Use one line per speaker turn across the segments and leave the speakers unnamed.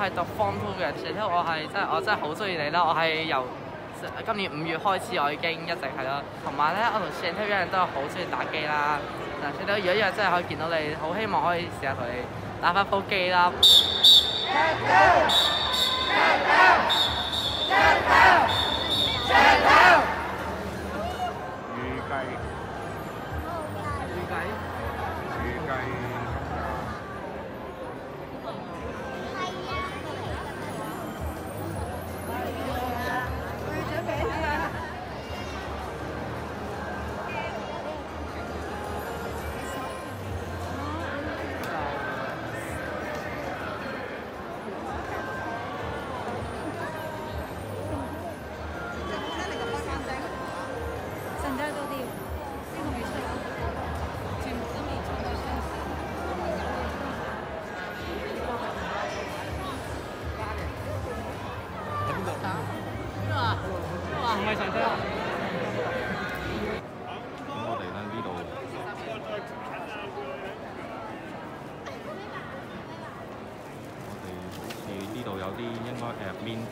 係讀 Form Two 嘅，而且我係真係我真係好中意你啦！我係由今年五月開始，我已經一直係咯。同埋咧，我同 Shantel 一樣都係好中意打機啦。嗱，Chantel 如果一日真係可以見到你，好希望可以試下同你打翻部機啦。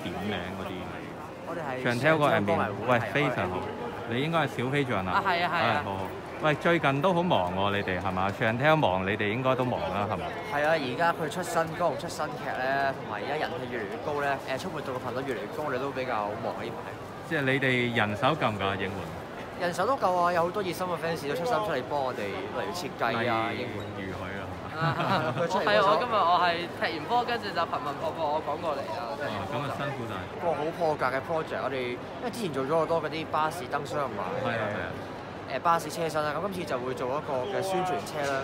點名嗰啲，
我哋係
Chantel 個入面，喂非常好，你應該係小飛象啦，
啊係啊係啊，
好好。喂，最近都好忙喎，你哋係嘛？Chantel 忙，你哋應該都忙啦，係嘛？
係啊，而家佢出新歌同出新劇咧，同埋而家人氣越嚟越高咧，誒出活動嘅頻率越嚟越高，我哋都比較忙呢排。
即係你哋人手夠唔夠啊？應援？
人手都夠啊，有好多熱心嘅 fans 都出心出嚟幫我哋，例如設計啊、應援。
如許啊！
係啊，我今日我係踢完波，跟住就頻頻撲撲我趕過嚟啊！
咁啊辛苦晒。
個好破格嘅 project，我哋因為之前做咗好多嗰啲巴士燈箱同埋
係啊係啊
誒巴士車身啦，咁今次就會做一個嘅宣傳車啦。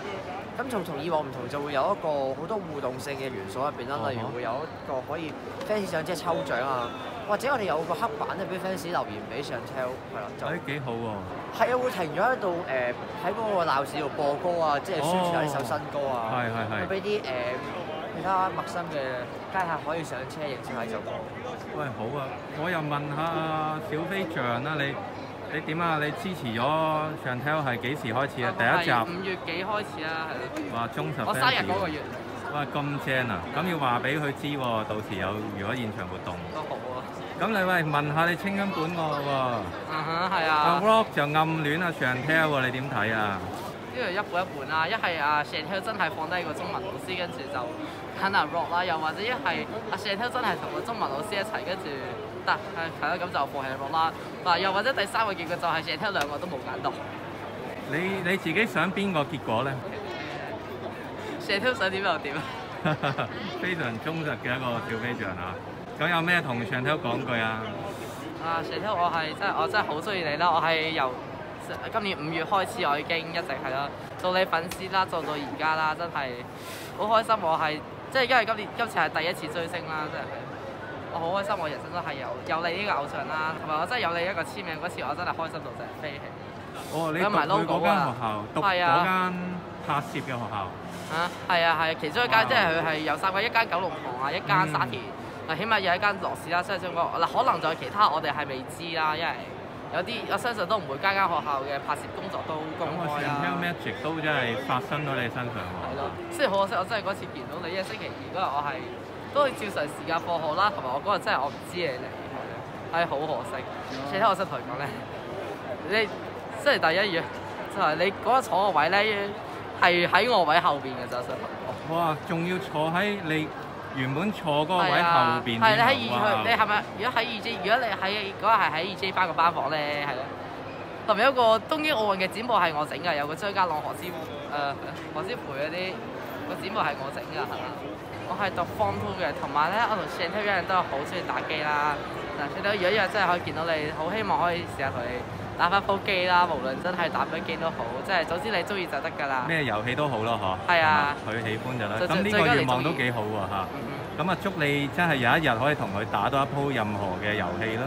咁仲同以往唔同，就會有一個好多互動性嘅元素入邊啦，例如會有一個可以 fans 上即係抽獎啊，或者我哋有個黑板咧俾 fans 留言俾上 tell 係啦，就
誒幾好喎！
係啊，會停咗喺度誒喺嗰個鬧市度播歌啊，即係宣傳下呢首新歌啊，
係係係
會俾啲誒其他陌生嘅街客可以上車認識下呢首歌。
喂，好啊！我又問下小飛象啦，你你點啊？你支持咗 Chantel 係幾時開始啊？第一集
五月幾開始啊？係咯。
話忠實 fans。
我生日嗰個月。
哇！咁正啊！咁要話俾佢知喎，到時有如果現場活動。
都好啊。
咁你喂問下你清音本我喎。
啊哈，係啊。
阿 Rock 就暗戀阿 Chantel 喎，你點睇啊？
呢度一半一半啦，一係阿 Chantel 真係放低個中文老師，跟住就肯阿 Rock 啦，又或者一係阿 Chantel 真係同個中文老師一齊，跟住得係係咯，咁就放棄 Rock 啦。嗱，又或者第三個結果就係 Chantel 兩個都冇揀到。
你你自己想邊個結果咧
？Chantel 想點就點。
非常忠實嘅一個小飛象啊！咁有咩同 Chantel 講句啊？
啊，Chantel 我係真係我真係好中意你啦！我係由今年五月開始，我已經一直係咯做你粉絲啦，做到而家啦，真係好開心！我係即係因為今年今次係第一次追星啦，真係我好開心！我人生都係有有你呢個偶像啦，同埋我真係有你一個簽名嗰次，我真係開心到真係飛起。
哦，你 讀佢嗰間學校，讀嗰間拍攝嘅學校。
啊，係啊係，其中一間即係佢係有三間，一間九龍塘啊，一間沙田，嗱、嗯、起碼有一間羅氏啦，相信我嗱可能仲有其他我哋係未知啦，因為有啲我相信都唔會間間學校嘅拍攝工作都公開啦。
咁 Magic 都真係發生咗你身上喎。
係咯，雖然好可惜，我真係嗰次見到你，因為星期二嗰日我係都係照常時間放學啦，同埋我嗰日真係我唔知你嚟，係好可惜。而且我想同你講咧，你即係第一樣就係、是、你嗰日坐個位咧。係喺我位後邊嘅就想。
哇！仲要坐喺你原本坐嗰個位後邊。
係你喺二區，你係咪？如果喺二 J，如果你喺嗰日係喺二 J 班個班房咧，係咯。同埋有一個東京奧運嘅展布係我整㗎，有個張家朗、何詩誒、呃、何詩蓓嗰啲個展布係我整㗎，係嘛？我係讀 Form Two 嘅，同埋咧我同 Chantel 一樣都係好中意打機啦。嗱，Chantel 如果一日真係可以見到你，好希望可以試下同你。打翻鋪機啦，無論真係打咩機都好，即係總之你中意就得㗎啦。
咩遊戲都好咯，嗬。
係啊。
佢喜歡就得。咁呢個願望都幾好喎，嚇。咁啊，祝你真係有一日可以同佢打多一鋪任何嘅遊戲啦。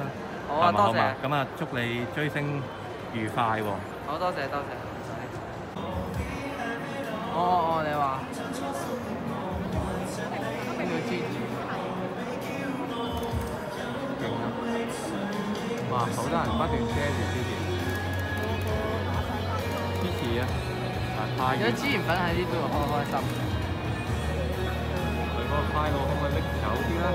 好啊，多謝。
咁啊，祝你追星愉快喎。
好多謝多謝。哦哦，你話。邊個支持？勁啊！哇，好多人不斷遮住支持。支持啊！有資源粉喺呢度開開心。
快樂，可唔可以拎啦